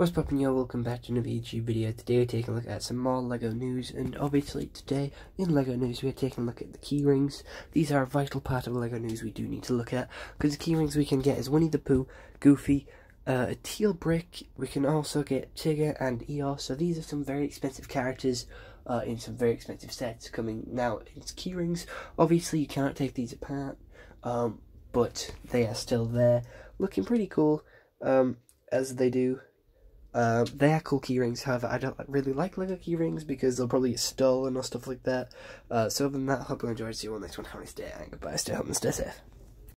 What's poppin' y'all, welcome back to another YouTube video. Today we're taking a look at some more LEGO news and obviously today in LEGO news we're taking a look at the keyrings. These are a vital part of LEGO news we do need to look at because the keyrings we can get is Winnie the Pooh, Goofy, uh, a teal brick, we can also get Tigger and Eeyore, so these are some very expensive characters uh, in some very expensive sets coming now. It's keyrings, obviously you cannot take these apart, um, but they are still there, looking pretty cool um, as they do. Uh, they are cool keyrings, however, I don't really like Lego keyrings because they'll probably get stolen or stuff like that. Uh, so other than that, I hope you enjoyed. See you all next one. Have a nice day and goodbye. Stay home and stay safe.